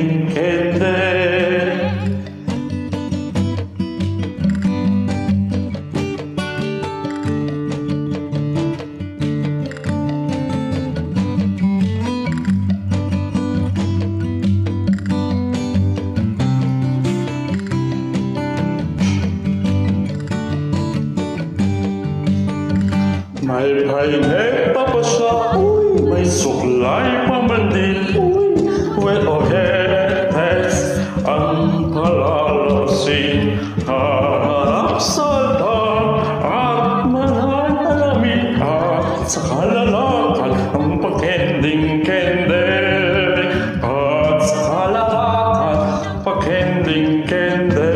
pakending-kende May paineta pa xa, mày may lại pa man đi, uy, we ohetes, Kendin, kendin.